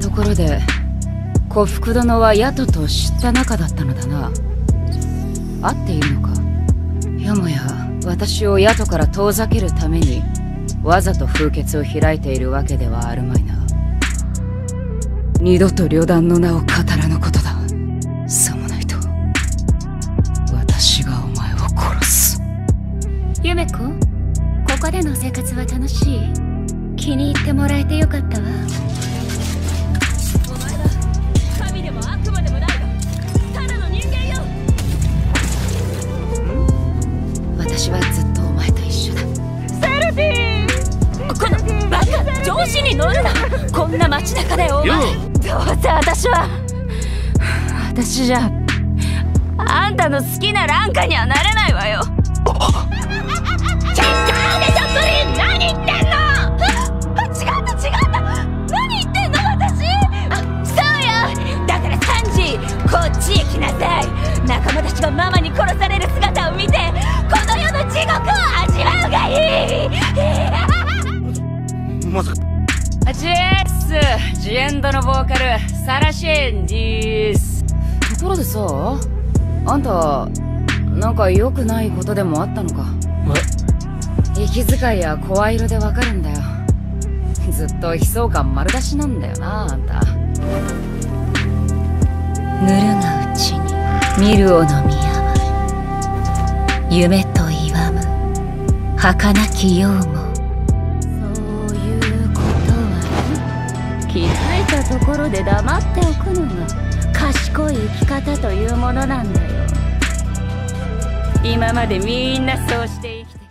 ところで呉服殿はヤトと知った仲だったのだな。会っているのか？よもや私をヤトから遠ざけるためにわざと風穴を開いているわけではあるまいな。二度と旅団の名を語らぬ。子ここでの生活は楽しい？気に入ってもらえてよかったわ。お前は神でも悪魔でもないがただの人間よ。私はずっとお前と一緒だ。セルフィー！このバカ調子に乗るなこんな街中でお前。よどうせ私は私じゃあんたの好きなランカにはなれないわよこっちへ来なさい。仲間たちがママに殺される姿を見てこの世の地獄を味わうがいい。まさか。ジェース。ジエンドのボーカルサラシェンです。ところでさあんたなんか良くないことでもあったのか？息遣いや声色でわかるんだよ。ずっと悲壮感丸出しなんだよなあんたぬるがうちに見るおのみやわ夢と言わむ。儚きようもそういうことは気づいたところで黙っておくのが賢い生き方というものなんだよ。今までみんなそうして生きて